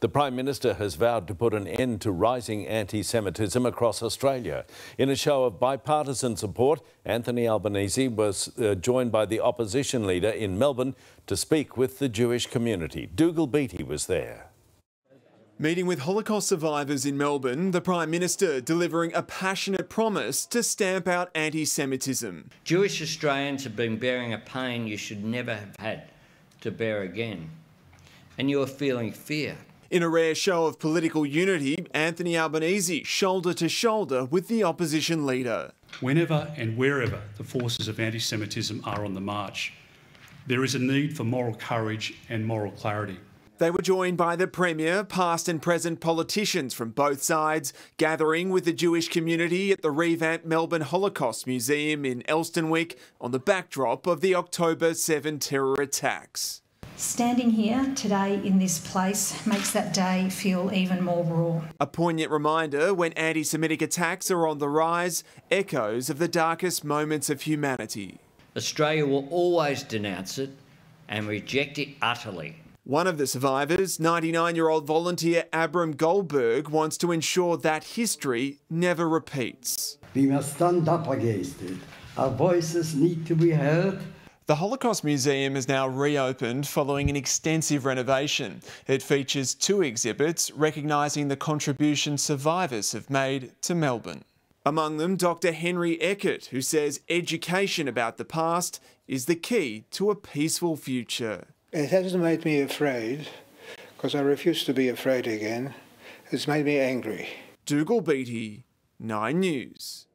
The Prime Minister has vowed to put an end to rising anti Semitism across Australia. In a show of bipartisan support, Anthony Albanese was uh, joined by the opposition leader in Melbourne to speak with the Jewish community. Dougal Beattie was there. Meeting with Holocaust survivors in Melbourne, the Prime Minister delivering a passionate promise to stamp out anti Semitism. Jewish Australians have been bearing a pain you should never have had to bear again. And you are feeling fear in a rare show of political unity, Anthony Albanese shoulder to shoulder with the opposition leader. Whenever and wherever the forces of anti Semitism are on the march, there is a need for moral courage and moral clarity. They were joined by the Premier, past and present politicians from both sides, gathering with the Jewish community at the revamped Melbourne Holocaust Museum in Elsternwick on the backdrop of the October 7 terror attacks. Standing here today in this place makes that day feel even more raw. A poignant reminder when anti Semitic attacks are on the rise, echoes of the darkest moments of humanity. Australia will always denounce it and reject it utterly. One of the survivors, 99 year old volunteer Abram Goldberg, wants to ensure that history never repeats. We must stand up against it. Our voices need to be heard the Holocaust Museum is now reopened following an extensive renovation. It features two exhibits recognising the contribution survivors have made to Melbourne. Among them, Dr. Henry Eckert, who says education about the past is the key to a peaceful future. It hasn't made me afraid, because I refuse to be afraid again. It's made me angry. Dougal Beattie, 9 News.